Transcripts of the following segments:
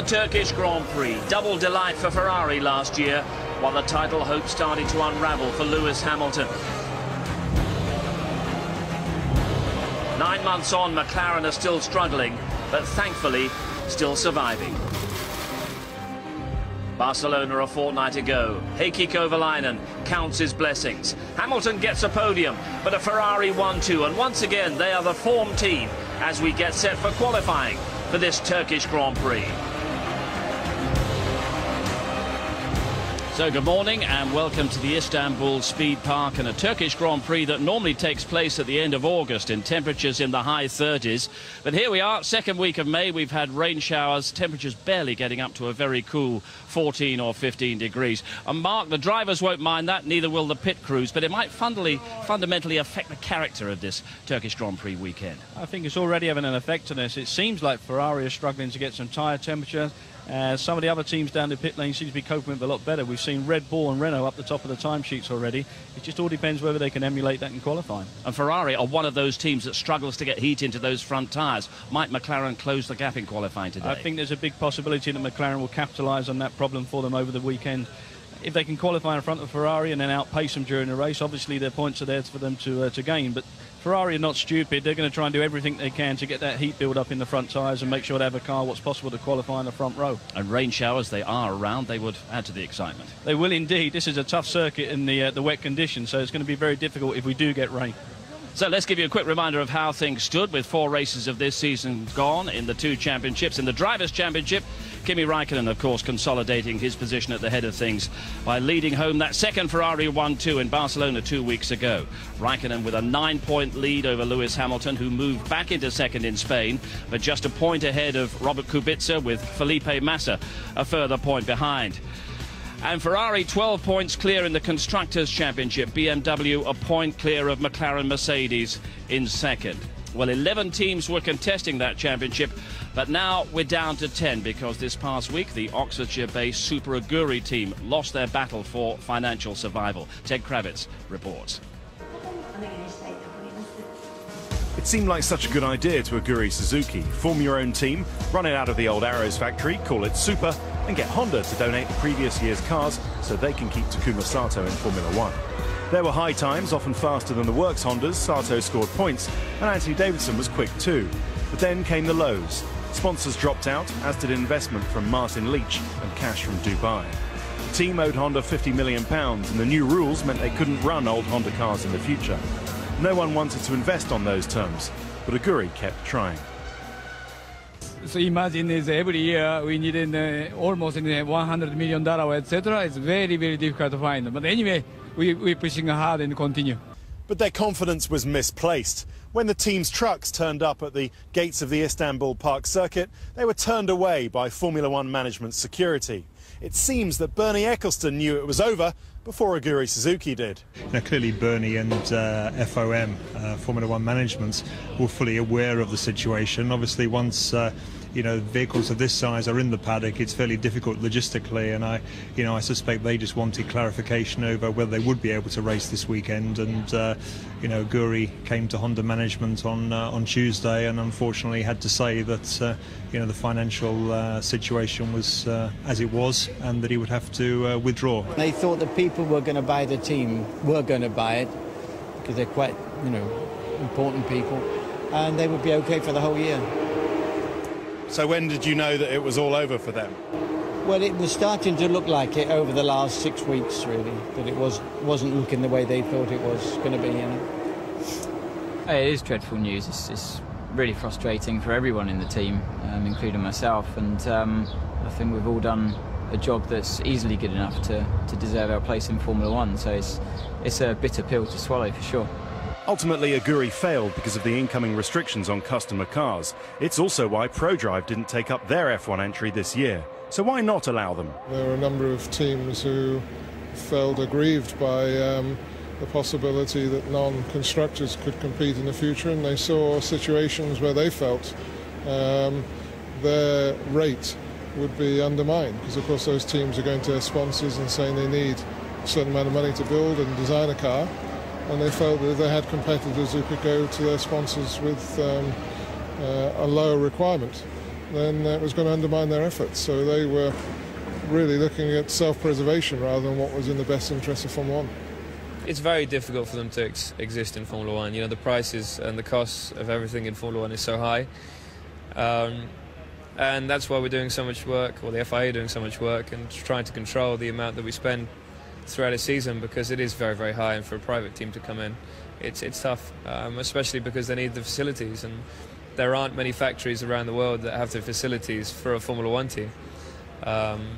The Turkish Grand Prix. Double delight for Ferrari last year, while the title hope started to unravel for Lewis Hamilton. Nine months on, McLaren are still struggling, but thankfully still surviving. Barcelona a fortnight ago. Heikki Kovalainen counts his blessings. Hamilton gets a podium, but a Ferrari 1-2, and once again they are the form team as we get set for qualifying for this Turkish Grand Prix. So good morning and welcome to the Istanbul Speed Park and a Turkish Grand Prix that normally takes place at the end of August in temperatures in the high 30s. But here we are, second week of May. We've had rain showers, temperatures barely getting up to a very cool 14 or 15 degrees. And Mark, the drivers won't mind that, neither will the pit crews, but it might fundamentally affect the character of this Turkish Grand Prix weekend. I think it's already having an effect on this. It seems like Ferrari is struggling to get some tyre temperature. Uh, some of the other teams down the pit lane seem to be coping with it a lot better. We've seen Red Bull and Renault up the top of the timesheets already. It just all depends whether they can emulate that in qualifying. And Ferrari are one of those teams that struggles to get heat into those front tyres. Might McLaren close the gap in qualifying today? I think there's a big possibility that McLaren will capitalise on that problem for them over the weekend if they can qualify in front of Ferrari and then outpace them during the race, obviously their points are there for them to uh, to gain. But Ferrari are not stupid. They're going to try and do everything they can to get that heat build up in the front tyres and make sure they have a car what's possible to qualify in the front row. And rain showers, they are around. They would add to the excitement. They will indeed. This is a tough circuit in the uh, the wet conditions, so it's going to be very difficult if we do get rain. So let's give you a quick reminder of how things stood with four races of this season gone in the two championships. In the Drivers' Championship, Kimi Raikkonen, of course, consolidating his position at the head of things by leading home that second Ferrari 1-2 in Barcelona two weeks ago. Raikkonen with a nine-point lead over Lewis Hamilton, who moved back into second in Spain, but just a point ahead of Robert Kubica with Felipe Massa a further point behind. And Ferrari 12 points clear in the Constructors' Championship. BMW a point clear of McLaren Mercedes in second. Well, 11 teams were contesting that championship, but now we're down to 10 because this past week the Oxfordshire-based Super Aguri team lost their battle for financial survival. Ted Kravitz reports. It seemed like such a good idea to Aguri Suzuki. Form your own team, run it out of the old Arrows factory, call it Super, and get Honda to donate the previous year's cars so they can keep Takuma Sato in Formula One. There were high times, often faster than the works Hondas. Sato scored points, and Anthony Davidson was quick too. But then came the lows. Sponsors dropped out, as did investment from Martin Leach and cash from Dubai. The team owed Honda £50 million, and the new rules meant they couldn't run old Honda cars in the future. No one wanted to invest on those terms, but Aguri kept trying. So imagine is every year we need uh, almost uh, 100 million dollar, etc. It's very very difficult to find. But anyway, we we pushing hard and continue. But their confidence was misplaced. When the team's trucks turned up at the gates of the Istanbul Park circuit, they were turned away by Formula One management security. It seems that Bernie Ecclestone knew it was over before Aguri Suzuki did. Now, clearly, Bernie and uh, FOM, uh, Formula One management, were fully aware of the situation. Obviously, once uh, you know, vehicles of this size are in the paddock, it's fairly difficult logistically, and I, you know, I suspect they just wanted clarification over whether they would be able to race this weekend. And, uh, you know, Aguri came to Honda management on uh, on Tuesday, and unfortunately had to say that, uh, you know, the financial uh, situation was uh, as it was, and that he would have to uh, withdraw. They thought the people were going to buy the team were going to buy it because they're quite, you know, important people, and they would be okay for the whole year. So when did you know that it was all over for them? Well, it was starting to look like it over the last six weeks, really. That it was wasn't looking the way they thought it was going to be. You know. It is dreadful news. It's, it's really frustrating for everyone in the team, um, including myself. And um, I think we've all done a job that's easily good enough to, to deserve our place in Formula One. So it's it's a bitter pill to swallow for sure. Ultimately, Aguri failed because of the incoming restrictions on customer cars. It's also why ProDrive didn't take up their F1 entry this year. So why not allow them? There are a number of teams who felt aggrieved by um, the possibility that non-constructors could compete in the future, and they saw situations where they felt um, their rate would be undermined, because of course those teams are going to their sponsors and saying they need a certain amount of money to build and design a car, and they felt that they had competitors who could go to their sponsors with um, uh, a lower requirement. then it was going to undermine their efforts. So they were really looking at self-preservation rather than what was in the best interest of Formula One. It's very difficult for them to ex- exist in Formula One. You know, the prices and the costs of everything in Formula One is so high. Um, and that's why we're doing so much work, or the FIA doing so much work, and trying to control the amount that we spend throughout a season because it is very, very high, and for a private team to come in, it's it's tough, um, especially because they need the facilities, and there aren't many factories around the world that have the facilities for a Formula One team, um,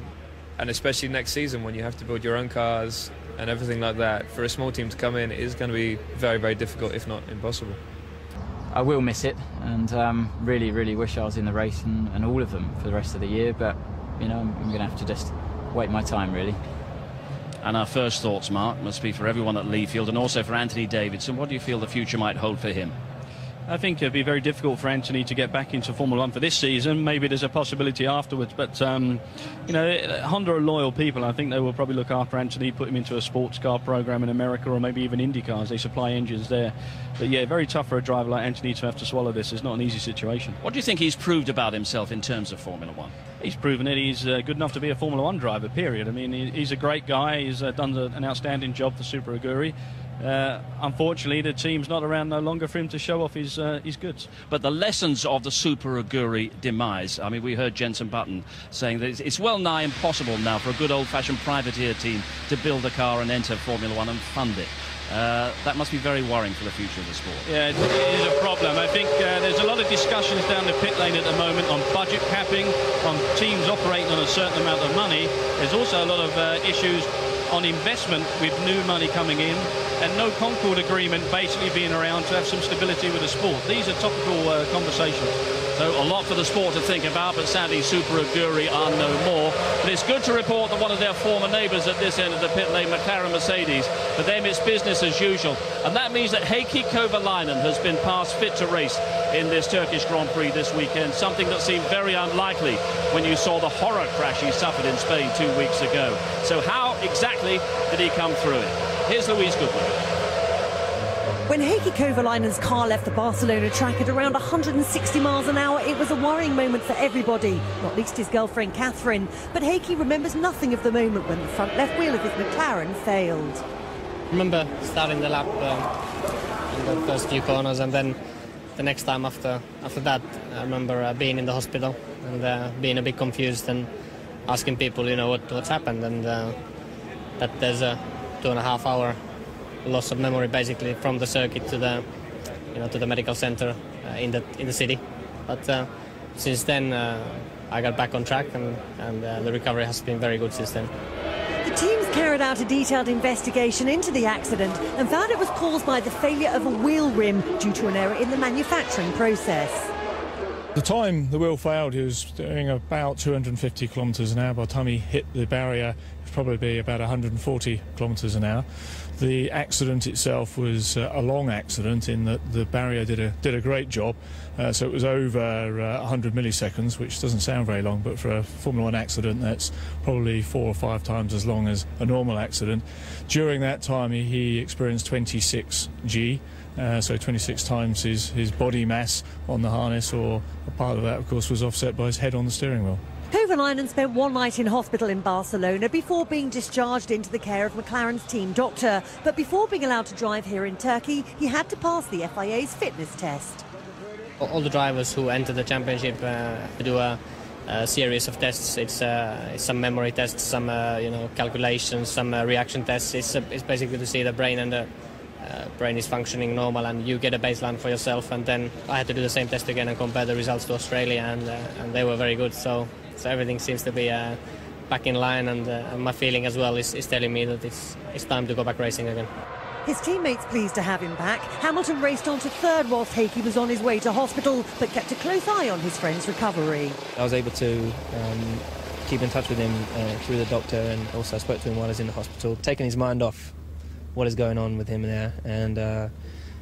and especially next season when you have to build your own cars and everything like that, for a small team to come in is going to be very, very difficult, if not impossible. I will miss it, and um, really, really wish I was in the race and, and, all of them for the rest of the year. But you know, I'm, I'm going to have to just wait my time, really. And our first thoughts, Mark, must be for everyone at Leafield and also for Anthony Davidson. What do you feel the future might hold for him? I think it'd be very difficult for Anthony to get back into Formula One for this season. Maybe there's a possibility afterwards, but um, you know, Honda are loyal people. I think they will probably look after Anthony, put him into a sports car program in America or maybe even IndyCars. They supply engines there. But yeah, very tough for a driver like Anthony to have to swallow this. It's not an easy situation. What do you think he's proved about himself in terms of Formula One? He's proven it. He's uh, good enough to be a Formula One driver. Period. I mean, he's a great guy. He's uh, done an outstanding job for Super Aguri. Uh, unfortunately, the team's not around no longer for him to show off his uh, his goods. But the lessons of the Super Aguri demise. I mean, we heard Jenson Button saying that it's well nigh impossible now for a good old-fashioned privateer team to build a car and enter Formula One and fund it. Uh, that must be very worrying for the future of the sport. Yeah, it is a problem. I think uh, there's a lot of discussions down the pit lane at the moment on budget capping, on teams operating on a certain amount of money. There's also a lot of uh, issues on investment with new money coming in and no Concorde agreement basically being around to have some stability with the sport. These are topical uh, conversations. So a lot for the sport to think about, but sadly Super Aguri are no more. But it's good to report that one of their former neighbours at this end of the pit lane, McLaren Mercedes, for them it's business as usual. And that means that Heikki Kovalainen has been passed fit to race in this Turkish Grand Prix this weekend, something that seemed very unlikely when you saw the horror crash he suffered in Spain two weeks ago. So how exactly did he come through it? Here's Louise Goodwin. When Heikki Kovalainen's car left the Barcelona track at around 160 miles an hour, it was a worrying moment for everybody, not least his girlfriend Catherine. But Heikki remembers nothing of the moment when the front left wheel of his McLaren failed. I remember starting the lap uh, in the first few corners, and then the next time after after that, I remember uh, being in the hospital and uh, being a bit confused and asking people, you know, what, what's happened, and uh, that there's a two and a half hour loss of memory basically from the circuit to the you know to the medical center uh, in the in the city. But uh, since then, uh, I got back on track, and, and uh, the recovery has been very good since then. The teams carried out a detailed investigation into the accident and found it was caused by the failure of a wheel rim due to an error in the manufacturing process. The time the wheel failed, he was doing about 250 kilometres an hour. By the time he hit the barrier, it would probably be about 140 kilometres an hour. The accident itself was uh, a long accident in that the barrier did a did a great job. Uh, so it was over uh, 100 milliseconds, which doesn't sound very long, but for a Formula One accident, that's probably four or five times as long as a normal accident. During that time, he, he experienced 26 G. Uh, so 26 times his, his body mass on the harness, or a part of that, of course, was offset by his head on the steering wheel. Kovalainen spent one night in hospital in Barcelona before being discharged into the care of McLaren's team doctor. But before being allowed to drive here in Turkey, he had to pass the FIA's fitness test. All the drivers who enter the championship uh, do a, a, series of tests. It's, uh, some memory tests, some uh, you know calculations, some uh, reaction tests. It's, uh, it's basically to see the brain and the uh, brain is functioning normal and you get a baseline for yourself and then I had to do the same test again and compare the results to Australia and, and they were very good so so everything seems to be uh, back in line, and, uh, my feeling as well is, is telling me that it's, it's time to go back racing again. His teammates pleased to have him back. Hamilton raced on to third whilst Heikki was on his way to hospital, but kept a close eye on his friend's recovery. I was able to um, keep in touch with him uh, through the doctor, and also I spoke to him while I was in the hospital, taking his mind off what is going on with him there, and uh,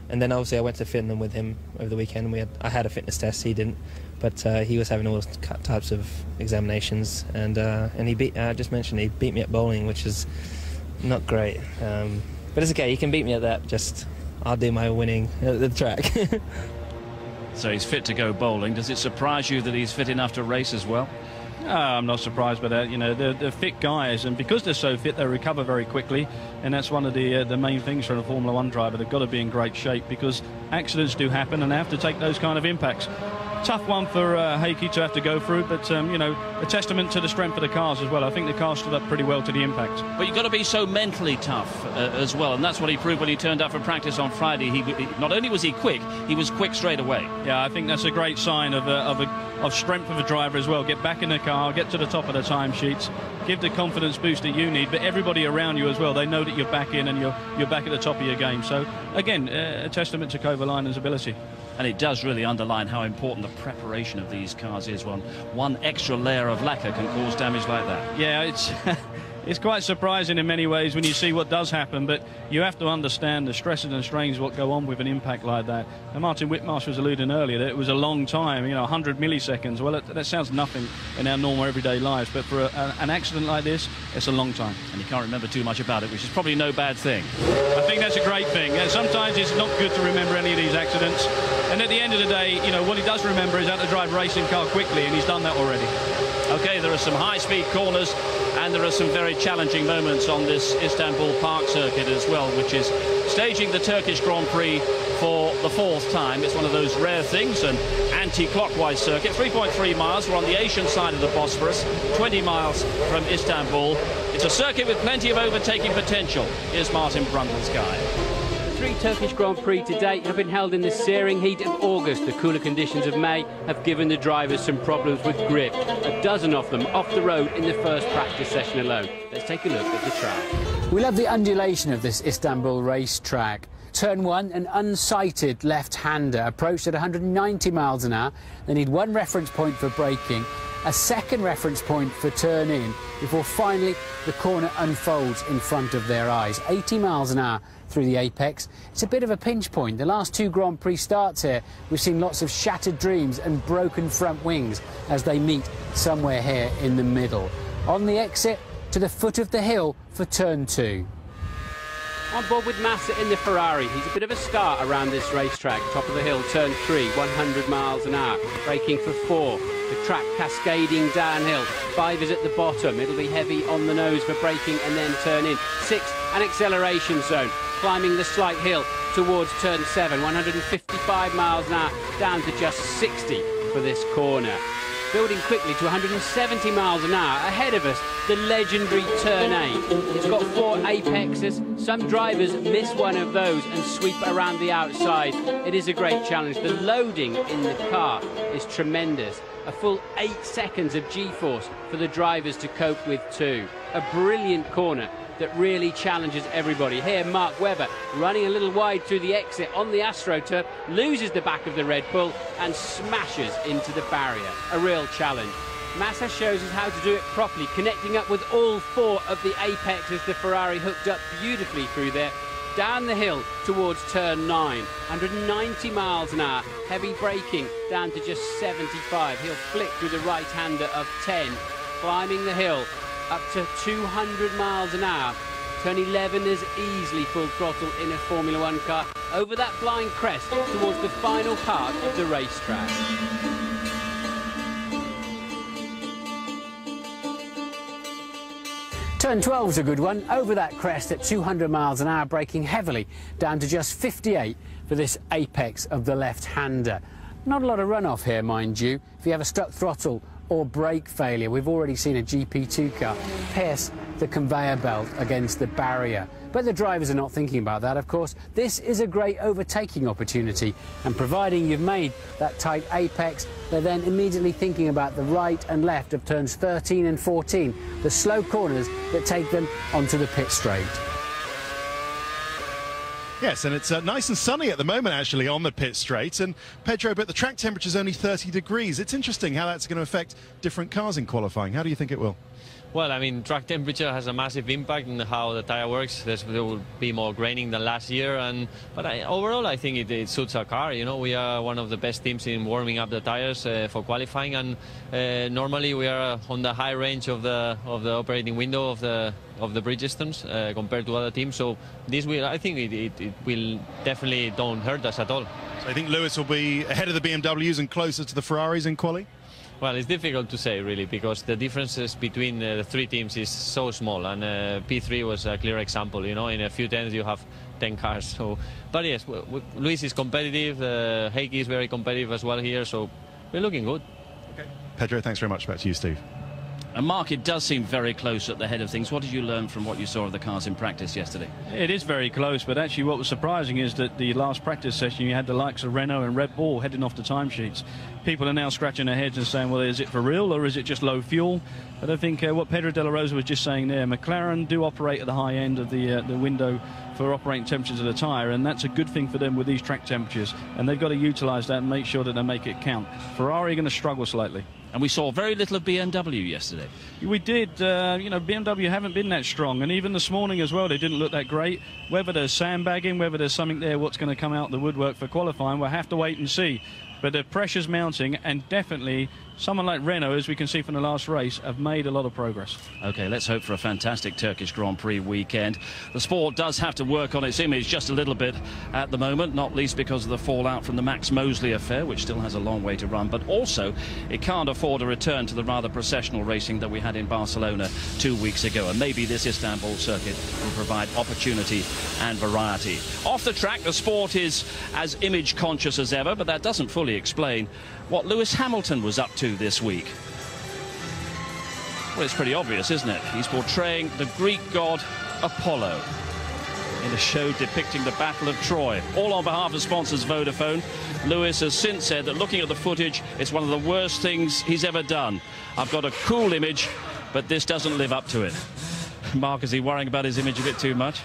and then obviously I went to Finland with him over the weekend. We had I had a fitness test, he didn't, but uh, he was having all types of examinations, and uh, and he beat. I just mentioned he beat me at bowling, which is not great, um, but it's okay. He can beat me at that. Just I'll do my winning at the track. So he's fit to go bowling. Does it surprise you that he's fit enough to race as well? Uh, I'm not surprised by that. You know, they're, they're, fit guys, and because they're so fit, they recover very quickly, and that's one of the uh, the main things for a Formula One driver. They've got to be in great shape because accidents do happen, and they have to take those kind of impacts tough one for uh, Heikki to have to go through, but um, you know, a testament to the strength of the cars as well. I think the car stood up pretty well to the impact. But you've got to be so mentally tough uh, as well, and that's what he proved when he turned up for practice on Friday. He, he, not only was he quick, he was quick straight away. Yeah, I think that's a great sign of a, of, a, of strength of a driver as well. Get back in the car, get to the top of the timesheets, give the confidence boost that you need, but everybody around you as well. They know that you're back in and you're you're back at the top of your game. So again, uh, a testament to Kovalainen's ability and it does really underline how important the preparation of these cars is. One one extra layer of lacquer can cause damage like that. Yeah, it's it's quite surprising in many ways when you see what does happen, but you have to understand the stresses and strains what go on with an impact like that. And Martin Whitmarsh was alluding earlier that it was a long time, you know, 100 milliseconds. Well, it, that sounds nothing in our normal everyday lives, but for a, a, an accident like this, it's a long time. And you can't remember too much about it, which is probably no bad thing. I think that's a great thing. sometimes it's not good to remember any of these accidents. And at the end of the day, you know, what he does remember is how to drive racing car quickly, and he's done that already. Okay, there are some high-speed corners there are some very challenging moments on this Istanbul Park circuit as well, which is staging the Turkish Grand Prix for the fourth time. It's one of those rare things, an anti-clockwise circuit. 3.3 miles. We're on the Asian side of the Bosphorus, 20 miles from Istanbul. It's a circuit with plenty of overtaking potential. Here's Martin Brundle's guide three Turkish Grand Prix to date have been held in the searing heat of August. The cooler conditions of May have given the drivers some problems with grip. A dozen of them off the road in the first practice session alone. Let's take a look at the track. We love the undulation of this Istanbul racetrack. Turn one, an unsighted left-hander approached at 190 miles an hour. They need one reference point for braking, a second reference point for turn in, before finally the corner unfolds in front of their eyes. 80 miles an hour through the apex. It's a bit of a pinch point. The last two Grand Prix starts here, we've seen lots of shattered dreams and broken front wings as they meet somewhere here in the middle. On the exit, to the foot of the hill for turn two. On board with Massa in the Ferrari. He's a bit of a star around this racetrack. Top of the hill, turn three, 100 miles an hour. Braking for four. The track cascading downhill. Five is at the bottom. It'll be heavy on the nose for braking and then turn in. Six, an acceleration zone climbing the slight hill towards turn 7, 155 miles an hour, down to just 60 for this corner. Building quickly to 170 miles an hour. Ahead of us, the legendary turn 8. It's got four apexes. Some drivers miss one of those and sweep around the outside. It is a great challenge. The loading in the car is tremendous. A full eight seconds of G-force for the drivers to cope with too. A brilliant corner that really challenges everybody. Here, Mark Webber running a little wide through the exit on the AstroTurf, loses the back of the Red Bull and smashes into the barrier. A real challenge. Massa shows us how to do it properly, connecting up with all four of the apexes. The Ferrari hooked up beautifully through there. Down the hill towards turn 9, 190 miles an hour, heavy braking down to just 75. He'll flick through the right-hander of 10, climbing the hill up to 200 miles an hour. Turn 11 is easily full throttle in a Formula One car over that flying crest towards the final part of the racetrack. Turn 12 is a good one, over that crest at 200 miles an hour, braking heavily down to just 58 for this apex of the left-hander. Not a lot of runoff here, mind you. If you have a stuck throttle or brake failure. We've already seen a GP2 car pierce the conveyor belt against the barrier. But the drivers are not thinking about that, of course. This is a great overtaking opportunity, and providing you've made that tight apex, they're then immediately thinking about the right and left of turns 13 and 14, the slow corners that take them onto the pit straight. Yes, and it's uh, nice and sunny at the moment, actually, on the pit straight. And Pedro, but the track temperature is only 30 degrees. It's interesting how that's going to affect different cars in qualifying. How do you think it will? Well, I mean, track temperature has a massive impact on how the tire works. There's, there will be more graining than last year, and but I, overall, I think it, it, suits our car. You know, we are one of the best teams in warming up the tires uh, for qualifying, and uh, normally we are on the high range of the of the operating window of the of the Bridgestones uh, compared to other teams. So this will, I think, it, it, it will definitely don't hurt us at all. So I think Lewis will be ahead of the BMWs and closer to the Ferraris in quali. Well, it's difficult to say really because the differences between uh, the three teams is so small, and uh, P3 was a clear example. You know, in a few tens you have 10 cars. So, but yes, Lewis is competitive. Uh, Heikki is very competitive as well here. So we're looking good. Okay. Pedro, thanks very much. Back to you, Steve. And Mark, it does seem very close at the head of things. What did you learn from what you saw of the cars in practice yesterday? It is very close, but actually what was surprising is that the last practice session you had the likes of Renault and Red Bull heading off the timesheets. People are now scratching their heads and saying, well, is it for real or is it just low fuel? But I think uh, what Pedro de la Rosa was just saying there, McLaren do operate at the high end of the, uh, the window for operating temperatures of the tyre, and that's a good thing for them with these track temperatures. And they've got to utilise that and make sure that they make it count. Ferrari are going to struggle slightly. And we saw very little of BMW yesterday. We did. Uh, you know, BMW haven't been that strong. And even this morning as well, they didn't look that great. Whether there's sandbagging, whether there's something there, what's going to come out the woodwork for qualifying, we'll have to wait and see. But the pressure's mounting, and definitely someone like Renault, as we can see from the last race, have made a lot of progress. OK, let's hope for a fantastic Turkish Grand Prix weekend. The sport does have to work on its image just a little bit at the moment, not least because of the fallout from the Max Mosley affair, which still has a long way to run, but also it can't afford a return to the rather processional racing that we had in Barcelona two weeks ago. And maybe this Istanbul circuit will provide opportunity and variety. Off the track, the sport is as image conscious as ever, but that doesn't fully explain what Lewis Hamilton was up to this week. Well, it's pretty obvious, isn't it? He's portraying the Greek god Apollo in a show depicting the Battle of Troy. All on behalf of sponsors Vodafone. Lewis has since said that looking at the footage, it's one of the worst things he's ever done. I've got a cool image, but this doesn't live up to it. Mark, is he worrying about his image a bit too much?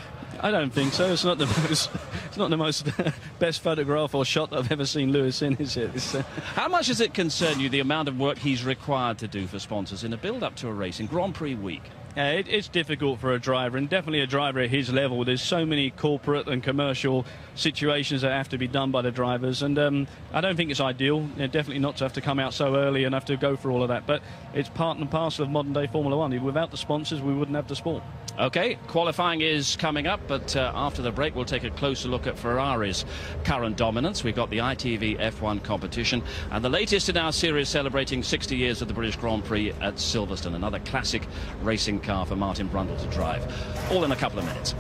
I don't think so. It's not the most, it's not the most best photograph or shot I've ever seen Lewis in, is it? Uh... How much does it concern you the amount of work he's required to do for sponsors in a build-up to a race in Grand Prix week? Yeah, it, it's difficult for a driver, and definitely a driver at his level. There's so many corporate and commercial situations that have to be done by the drivers, and um, I don't think it's ideal. Know, definitely not to have to come out so early and have to go through all of that. But it's part and parcel of modern day Formula One. Without the sponsors, we wouldn't have the sport. Okay, qualifying is coming up, but uh, after the break, we'll take a closer look at Ferrari's current dominance. We've got the ITV F1 competition and the latest in our series celebrating 60 years of the British Grand Prix at Silverstone. Another classic racing car for Martin Brundle to drive. All in a couple of minutes.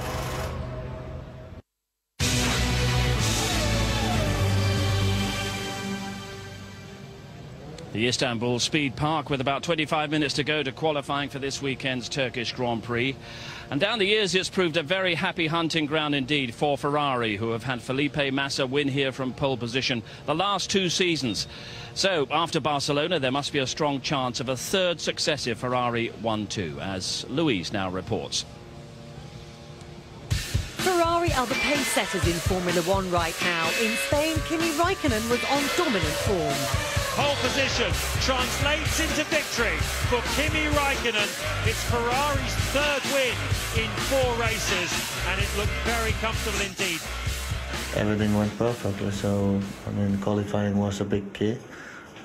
The Istanbul Speed Park with about 25 minutes to go to qualifying for this weekend's Turkish Grand Prix. And down the years, it's proved a very happy hunting ground indeed for Ferrari, who have had Felipe Massa win here from pole position the last two seasons. So, after Barcelona, there must be a strong chance of a third successive Ferrari 1-2, as Louise now reports. Ferrari are the pace setters in Formula One right now. In Spain, Kimi Raikkonen was on dominant form. Pole position translates into victory for Kimi Raikkonen. It's Ferrari's third win in four races, and it looked very comfortable indeed. Everything went perfectly, so I mean, qualifying was a big key.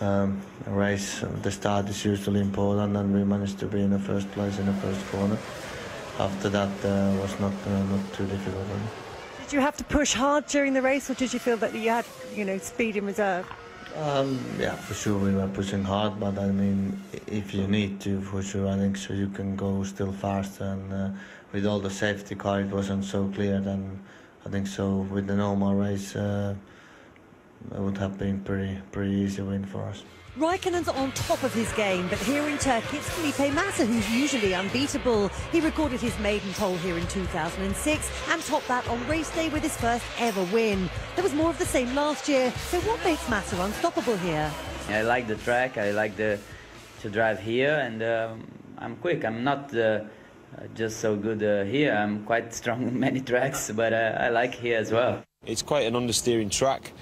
Um, race, the start is usually important, and we managed to be in the first place in the first corner. After that, uh, was not uh, not too difficult. Did you have to push hard during the race, or did you feel that you had, you know, speed in reserve? Um, yeah, for sure we were pushing hard, but I mean, if you need to, for sure, I think so you can go still faster. And uh, with all the safety car, it wasn't so clear. Then I think so with the normal race, uh, it would have been pretty pretty easy win for us. Raikkonen's on top of his game, but here in Turkey it's Felipe Massa who's usually unbeatable. He recorded his maiden pole here in 2006 and topped that on race day with his first ever win. There was more of the same last year, so what makes Massa unstoppable here? I like the track, I like the, to drive here, and um, I'm quick. I'm not uh, just so good uh, here, I'm quite strong in many tracks, but uh, I like here as well. It's quite an understeering track.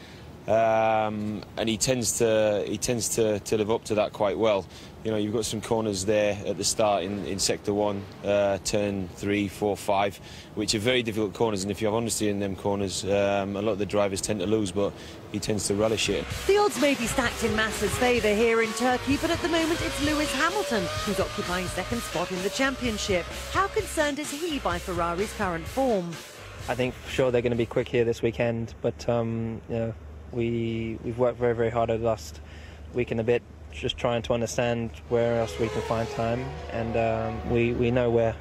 Um, and he tends to he tends to, to live up to that quite well. You know, you've got some corners there at the start in, in sector one, uh, turn three, four, five, which are very difficult corners. And if you have honesty in them corners, um, a lot of the drivers tend to lose, but he tends to relish it. The odds may be stacked in Massa's favour here in Turkey, but at the moment it's Lewis Hamilton who's occupying second spot in the championship. How concerned is he by Ferrari's current form? I think for sure they're going to be quick here this weekend, but um, you know, we we've worked very very hard over the last week and a bit, just trying to understand where else we can find time, and um, we we know where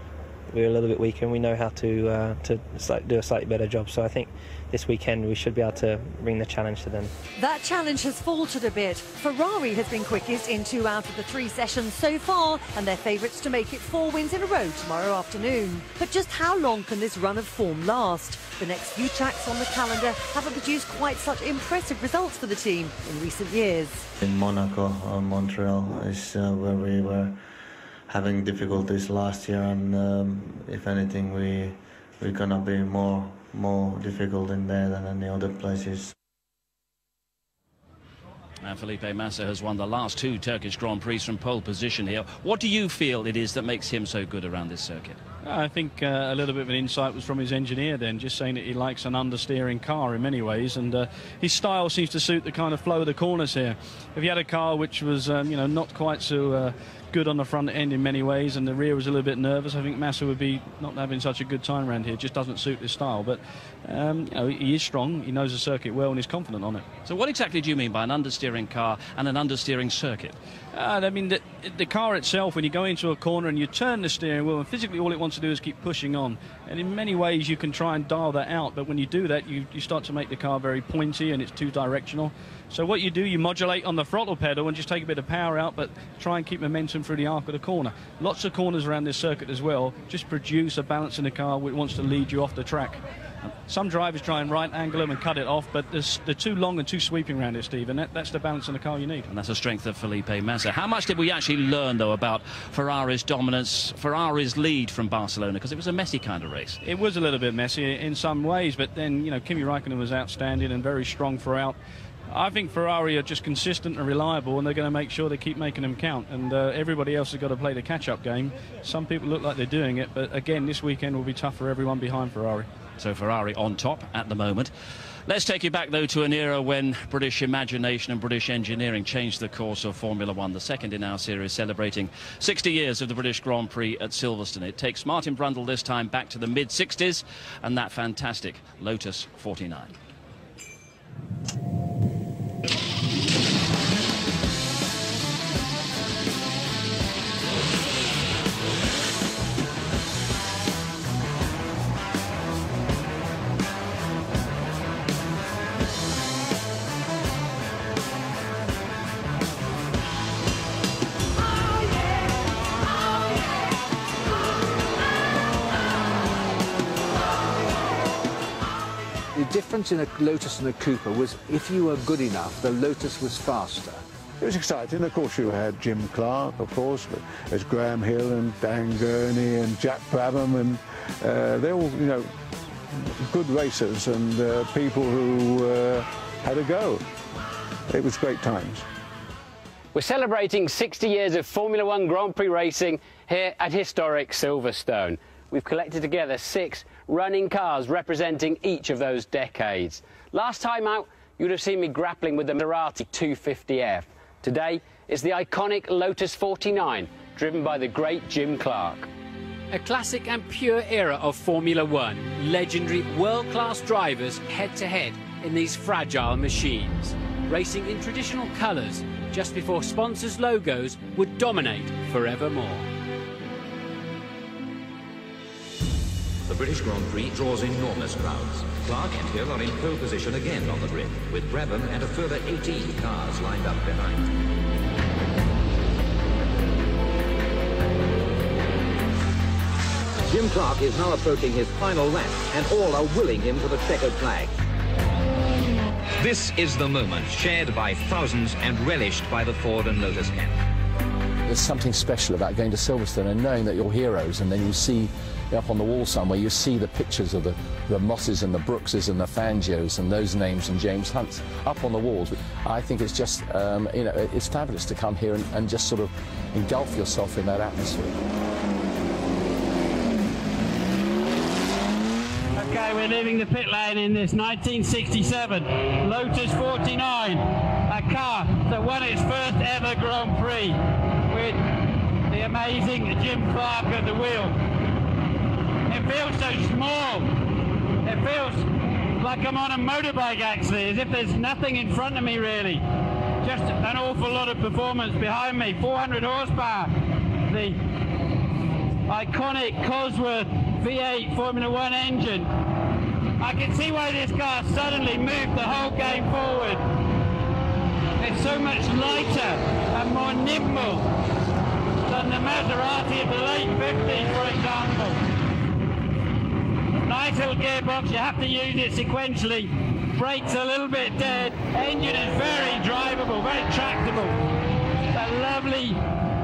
we're a little bit weaker, and we know how to uh, to do a slightly better job. So I think this weekend we should be able to bring the challenge to them. That challenge has faltered a bit. Ferrari has been quickest in two out of the three sessions so far, and they're favourites to make it four wins in a row tomorrow afternoon. But just how long can this run of form last? The next few tracks on the calendar haven't produced quite such impressive results for the team in recent years. In Monaco or Montreal is uh, where we were having difficulties last year, and um, if anything, we we're gonna be more more difficult in there than any other places. And Felipe Massa has won the last two Turkish Grand Prix from pole position here. What do you feel it is that makes him so good around this circuit? I think uh, a little bit of an insight was from his engineer then, just saying that he likes an understeering car in many ways, and uh, his style seems to suit the kind of flow of the corners here. If he had a car which was, um, you know, not quite so uh, good on the front end in many ways, and the rear was a little bit nervous. I think Massa would be not having such a good time around here. Just doesn't suit his style. But um, you know, he is strong. He knows the circuit well, and he's confident on it. So, what exactly do you mean by an understeering car and an understeering circuit? Uh, I mean, the, the, car itself, when you go into a corner and you turn the steering wheel, and physically all it wants to do is keep pushing on. And in many ways, you can try and dial that out. But when you do that, you, you start to make the car very pointy and it's two directional. So what you do, you modulate on the throttle pedal and just take a bit of power out, but try and keep momentum through the arc of the corner. Lots of corners around this circuit as well. Just produce a balance in the car which wants to lead you off the track. Some drivers try and right angle them and cut it off, but they're too long and too sweeping around it, Steve, and that, that's the balance in the car you need. And that's a strength of Felipe Massa. How much did we actually learn, though, about Ferrari's dominance, Ferrari's lead from Barcelona? Because it was a messy kind of race. It was a little bit messy in some ways, but then, you know, Kimi Raikkonen was outstanding and very strong throughout. I think Ferrari are just consistent and reliable, and they're going to make sure they keep making them count. And uh, everybody else has got to play the catch-up game. Some people look like they're doing it, but again, this weekend will be tough for everyone behind Ferrari. So Ferrari on top at the moment. Let's take you back, though, to an era when British imagination and British engineering changed the course of Formula One, the second in our series, celebrating 60 years of the British Grand Prix at Silverstone. It takes Martin Brundle this time back to the mid-60s and that fantastic Lotus 49. Difference in a Lotus and a Cooper was if you were good enough, the Lotus was faster. It was exciting. Of course, you had Jim Clark, of course, but there's Graham Hill and Dan Gurney and Jack Brabham, and uh, they're all, you know, good racers and uh, people who uh, had a go. It was great times. We're celebrating 60 years of Formula One Grand Prix racing here at historic Silverstone. We've collected together six running cars representing each of those decades. Last time out, you'd have seen me grappling with the Maserati 250F. Today, it's the iconic Lotus 49, driven by the great Jim Clark. A classic and pure era of Formula One. Legendary world-class drivers head-to-head -head in these fragile machines. Racing in traditional colours, just before sponsors' logos would dominate forevermore. The British Grand Prix draws enormous crowds. Clark and Hill are in pole position again on the grid, with Brabham and a further 18 cars lined up behind. Jim Clark is now approaching his final lap, and all are willing him to the checkered flag. This is the moment shared by thousands and relished by the Ford and Lotus camp. There's something special about going to Silverstone and knowing that you're heroes, and then you see up on the wall somewhere, you see the pictures of the, the Mosses and the Brookses and the Fangios and those names and James Hunts up on the walls. I think it's just, um, you know, it's fabulous to come here and, and just sort of engulf yourself in that atmosphere. Okay, we're leaving the pit lane in this 1967 Lotus 49, a car that won its first ever Grand Prix with the amazing Jim Clark at the wheel. It feels so small. It feels like I'm on a motorbike actually, as if there's nothing in front of me really. Just an awful lot of performance behind me. 400 horsepower. The iconic Cosworth V8 Formula One engine. I can see why this car suddenly moved the whole game forward. It's so much lighter and more nimble than the Maserati of the late 50s, for example. Nice little gearbox, you have to use it sequentially. Brakes a little bit dead. Engine is very drivable, very tractable. That lovely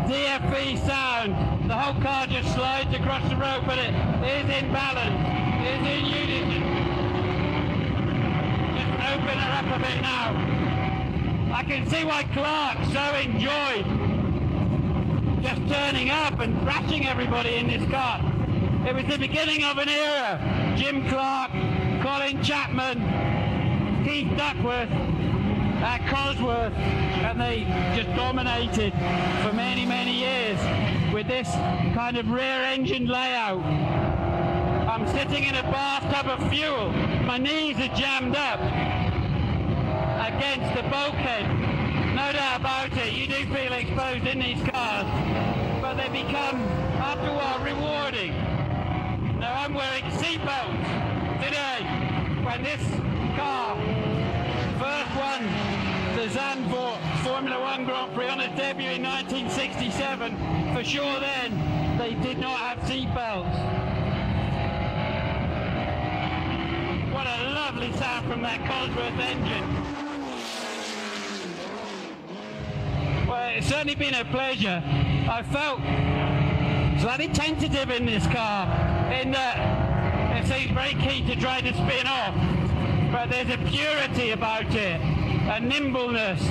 DFV sound. The whole car just slides across the road, but it is in balance. It is in unison. Just open her up a bit now. I can see why Clark so enjoyed just turning up and thrashing everybody in this car. It was the beginning of an era. Jim Clark, Colin Chapman, Keith Duckworth, at Cosworth, and they just dominated for many, many years with this kind of rear-engine layout. I'm sitting in a bathtub of fuel. My knees are jammed up against the bulkhead. No doubt about it, you do feel exposed in these cars, but they become, after a while, rewarding. Now I'm wearing seatbelts today when this car first won the Zandvoort Formula One Grand Prix on its debut in 1967. For sure then, they did not have seatbelts. What a lovely sound from that Cosworth engine. Well, it's certainly been a pleasure. I felt slightly tentative in this car, in that it seems very keen to try to spin off, but there's a purity about it, a nimbleness.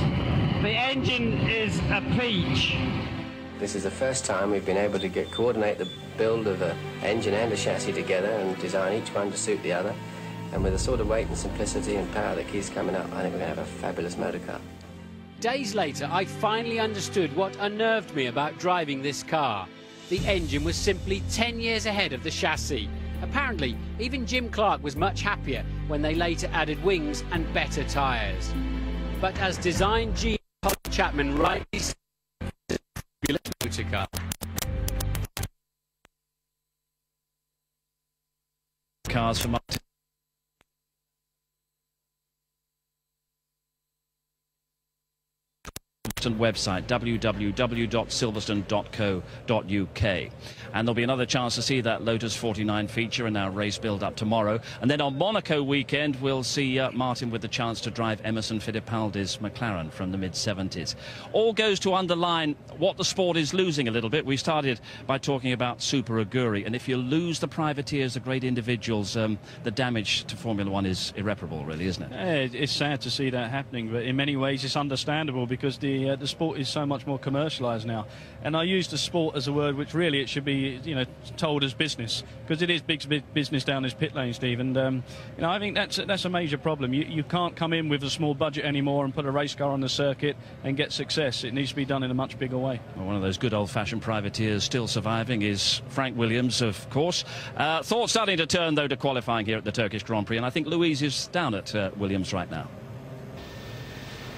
The engine is a peach. This is the first time we've been able to get coordinate the build of an engine and a chassis together and design each one to suit the other. And with the sort of weight and simplicity and power that keeps coming up, I think we're going to have a fabulous motor car. Days later, I finally understood what unnerved me about driving this car. The engine was simply 10 years ahead of the chassis. Apparently, even Jim Clark was much happier when they later added wings and better tyres. But as design G. Chapman rightly said. Cars for Martin. website www.silverstone.co.uk and there'll be another chance to see that Lotus 49 feature and our race build up tomorrow. And then on Monaco weekend we'll see uh, Martin with the chance to drive Emerson Fittipaldi's McLaren from the mid 70s all goes to underline what the sport is losing a little bit. We started by talking about Super Aguri and if you lose the privateers the great individuals um, the damage to Formula One is irreparable really isn't it? Yeah, it's sad to see that happening but in many ways it's understandable because the uh, the sport is so much more commercialised now. And I use the sport as a word which really it should be, you know, told as business because it is big business down this pit lane, Steve. And um, you know, I think that's that's a major problem. You you can't come in with a small budget anymore and put a race car on the circuit and get success. It needs to be done in a much bigger way. Well, one of those good old-fashioned privateers still surviving is Frank Williams, of course. Uh, thoughts starting to turn though to qualifying here at the Turkish Grand Prix, and I think Louise is down at uh, Williams right now.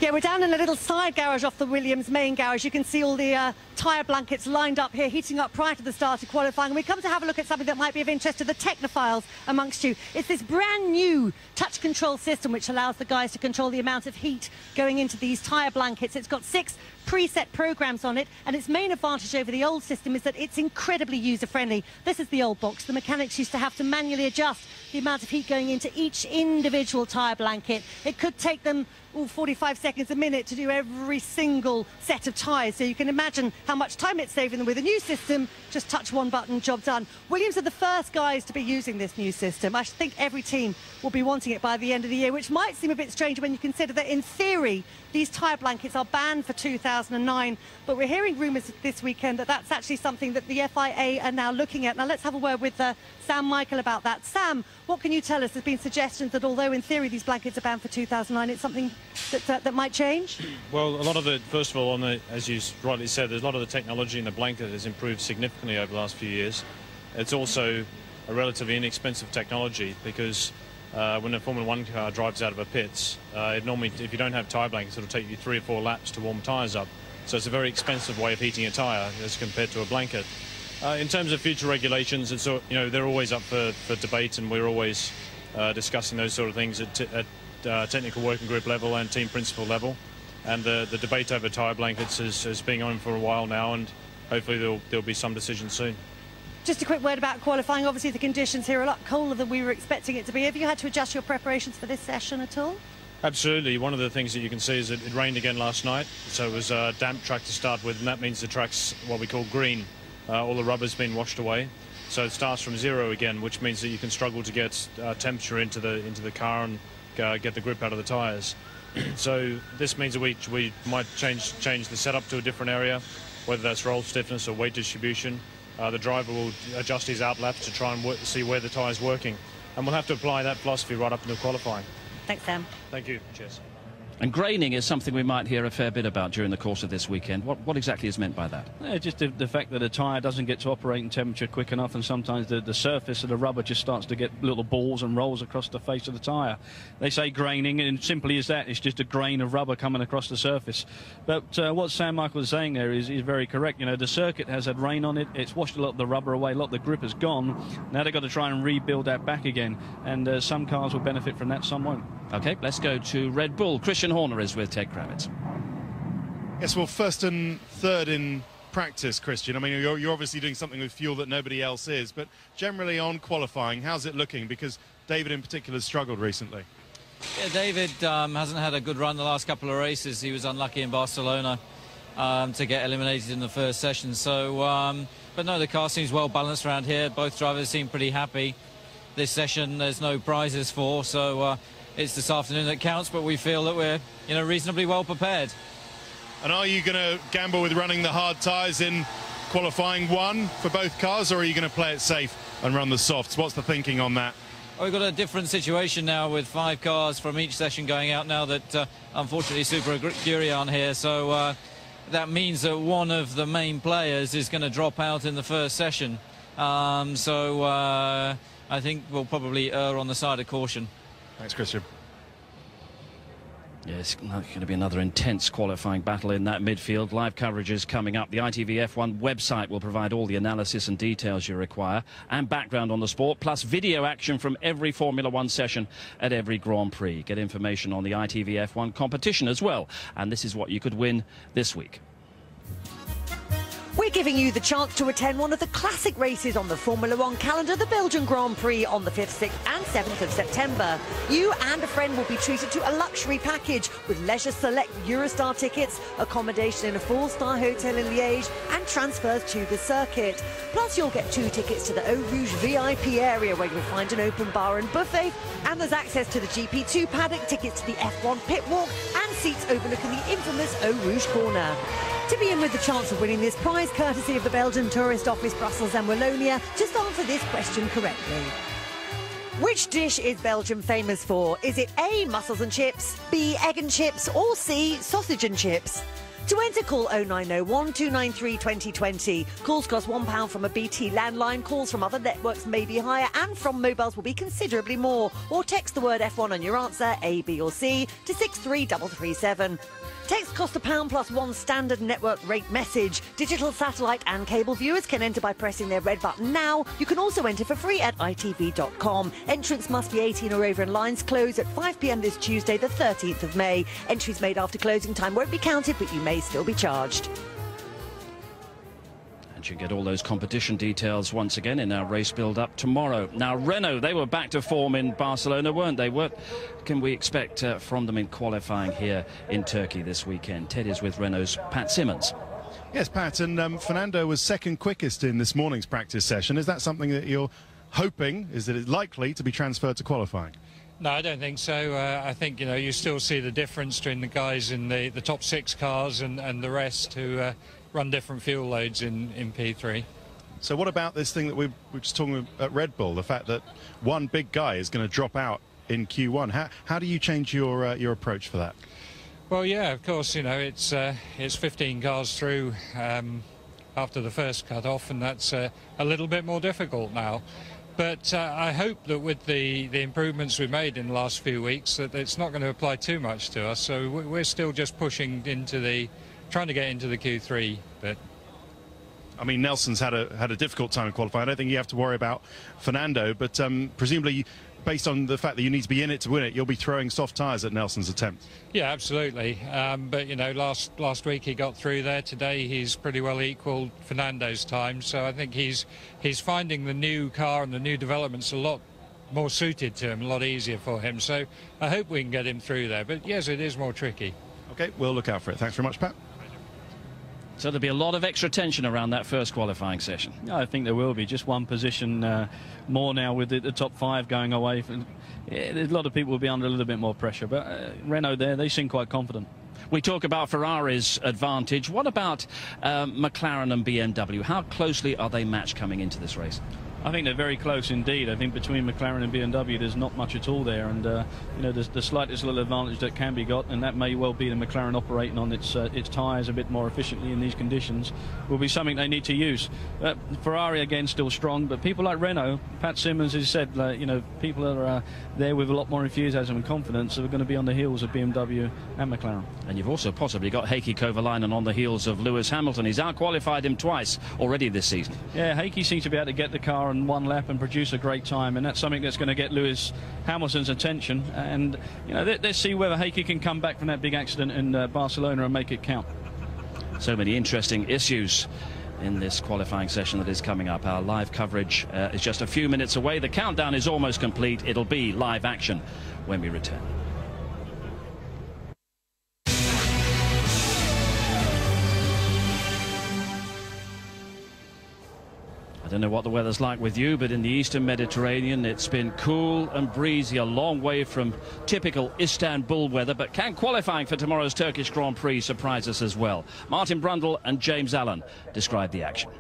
Yeah, we're down in a little side garage off the Williams main garage. You can see all the uh, tyre blankets lined up here, heating up prior to the start of qualifying. And We come to have a look at something that might be of interest to the technophiles amongst you. It's this brand new touch control system which allows the guys to control the amount of heat going into these tyre blankets. It's got six preset programs on it and its main advantage over the old system is that it's incredibly user friendly. This is the old box. The mechanics used to have to manually adjust the amount of heat going into each individual tyre blanket. It could take them ooh, 45 seconds a minute to do every single set of tyres. So you can imagine how much time it's saving them with a new system. Just touch one button, job done. Williams are the first guys to be using this new system. I think every team will be wanting it by the end of the year, which might seem a bit strange when you consider that in theory, these tyre blankets are banned for 2009. But we're hearing rumours this weekend that that's actually something that the FIA are now looking at. Now let's have a word with uh, Sam Michael about that. Sam, what can you tell us? There's been suggestions that although in theory these blankets are banned for 2009, it's something that, uh, that might change? Well, a lot of the, first of all, on the, as you rightly said, there's a lot of the technology in the blanket has improved significantly over the last few years. It's also a relatively inexpensive technology because uh, when a Formula One car drives out of a pits, uh, it normally, if you don't have tyre blankets, it'll take you three or four laps to warm tyres up. So it's a very expensive way of heating a tyre as compared to a blanket. Uh, in terms of future regulations, it's you know they're always up for, for debate, and we're always uh, discussing those sort of things at, at uh, technical working group level and team principal level. And the, the debate over tyre blankets has, has been on for a while now, and hopefully there'll, there'll be some decision soon. Just a quick word about qualifying. Obviously, the conditions here are a lot colder than we were expecting it to be. Have you had to adjust your preparations for this session at all? Absolutely. One of the things that you can see is that it rained again last night, so it was a damp track to start with, and that means the track's what we call green. Uh, all the rubber's been washed away, so it starts from zero again, which means that you can struggle to get uh, temperature into the into the car and uh, get the grip out of the tyres. so this means that we we might change change the setup to a different area, whether that's roll stiffness or weight distribution. Uh, the driver will adjust his outlap to try and work, see where the tyre is working, and we'll have to apply that philosophy right up until qualifying. Thanks, Sam. Thank you. Cheers. And graining is something we might hear a fair bit about during the course of this weekend. What, what exactly is meant by that? Yeah, just the, the, fact that a tyre doesn't get to operating temperature quick enough, and sometimes the, the surface of the rubber just starts to get little balls and rolls across the face of the tyre. They say graining, and simply as that, it's just a grain of rubber coming across the surface. But uh, what Sam Michael is saying there is, is very correct. You know, the circuit has had rain on it, it's washed a lot of the rubber away, a lot of the grip has gone. Now they've got to try and rebuild that back again, and uh, some cars will benefit from that, some won't. Okay, let's go to Red Bull. Christian Horner is with Ted Kravitz. Yes, well, first and third in practice, Christian. I mean, you're, you're, obviously doing something with fuel that nobody else is, but generally on qualifying, how's it looking? Because David in particular has struggled recently. Yeah, David um, hasn't had a good run the last couple of races. He was unlucky in Barcelona um, to get eliminated in the first session. So, um, but no, the car seems well balanced around here. Both drivers seem pretty happy. This session, there's no prizes for, so uh, it's this afternoon that counts, but we feel that we're you know reasonably well prepared. And are you going to gamble with running the hard tyres in qualifying one for both cars, or are you going to play it safe and run the softs? What's the thinking on that? We've got a different situation now with five cars from each session going out now that uh, unfortunately Super Aguri aren't here. So uh, that means that one of the main players is going to drop out in the first session. Um, so uh, I think we'll probably err on the side of caution. Thanks, Christian. It's going to be another intense qualifying battle in that midfield. Live coverage is coming up. The ITV F1 website will provide all the analysis and details you require and background on the sport, plus video action from every Formula One session at every Grand Prix. Get information on the ITV F1 competition as well. And this is what you could win this week. We're giving you the chance to attend one of the classic races on the Formula One calendar, the Belgian Grand Prix on the 5th, 6th and 7th of September. You and a friend will be treated to a luxury package with leisure select Eurostar tickets, accommodation in a four-star hotel in Liège and transfers to the circuit. Plus you'll get two tickets to the Eau Rouge VIP area where you'll find an open bar and buffet and there's access to the GP2 paddock, tickets to the F1 pit walk and seats overlooking the infamous Eau Rouge corner. To be in with the chance of winning this prize, courtesy of the Belgian Tourist Office Brussels and Wallonia, just answer this question correctly. Which dish is Belgium famous for? Is it A, mussels and chips, B, egg and chips, or C, sausage and chips? To enter, call 0901 293 2020. Calls cost £1 from a BT landline. Calls from other networks may be higher, and from mobiles will be considerably more. Or text the word F1 on your answer, A, B, or C, to 63337. Text cost a pound plus one standard network rate message. Digital satellite and cable viewers can enter by pressing their red button now. You can also enter for free at itv.com. Entrance must be 18 or over and lines close at 5pm this Tuesday, the 13th of May. Entries made after closing time won't be counted, but you may still be charged. And you get all those competition details once again in our race build-up tomorrow. Now, Renault, they were back to form in Barcelona, weren't they? What can we expect uh, from them in qualifying here in Turkey this weekend? Ted is with Renault's Pat Symonds. Yes, Pat, and um, Fernando was second quickest in this morning's practice session. Is that something that you're hoping, is that it's likely to be transferred to qualifying? No, I don't think so. Uh, I think you know you still see the difference between the guys in the, the top six cars and, and the rest who uh, run different fuel loads in, in P3. So what about this thing that we were just talking at Red Bull, the fact that one big guy is going to drop out in Q1? How, how do you change your, uh, your approach for that? Well, yeah, of course, you know, it's, uh, it's 15 cars through um, after the first cut-off, and that's uh, a little bit more difficult now. But uh, I hope that with the, the improvements we've made in the last few weeks, that it's not going to apply too much to us. So we're still just pushing into the, trying to get into the Q3 but I mean, Nelson's had a had a difficult time in qualifying. I don't think you have to worry about Fernando, but um, presumably, based on the fact that you need to be in it to win it, you'll be throwing soft tyres at Nelson's attempt. Yeah, absolutely. Um, but you know, last last week he got through there. Today he's pretty well equalled Fernando's time. So I think he's he's finding the new car and the new developments a lot more suited to him, a lot easier for him. So I hope we can get him through there. But yes, it is more tricky. Okay, we'll look out for it. Thanks very much, Pat. So there'll be a lot of extra tension around that first qualifying session. Yeah, I think there will be. Just one position uh, more now with the, the, top five going away. From, yeah, a lot of people will be under a little bit more pressure. But uh, Renault there, they seem quite confident. We talk about Ferrari's advantage. What about um, McLaren and BMW? How closely are they matched coming into this race? I think they're very close indeed. I think between McLaren and BMW, there's not much at all there, and uh, you know, there's the slightest little advantage that can be got, and that may well be the McLaren operating on its uh, its tyres a bit more efficiently in these conditions. Will be something they need to use. Uh, Ferrari again still strong, but people like Renault, Pat Symonds has said, you know, people are uh, there with a lot more enthusiasm and confidence. Are going to be on the heels of BMW and McLaren. And you've also possibly got Heikki Kovalainen on the heels of Lewis Hamilton. He's out-qualified him twice already this season. Yeah, Heikki seems to be able to get the car on one lap and produce a great time, and that's something that's going to get Lewis Hamilton's attention. And you know, let, us see whether Heikki can come back from that big accident in uh, Barcelona and make it count. So many interesting issues in this qualifying session that is coming up. Our live coverage uh, is just a few minutes away. The countdown is almost complete. It'll be live action when we return. Don't know what the weather's like with you, but in the eastern Mediterranean, it's been cool and breezy, a long way from typical Istanbul weather. But can qualifying for tomorrow's Turkish Grand Prix surprise us as well? Martin Brundle and James Allen describe the action.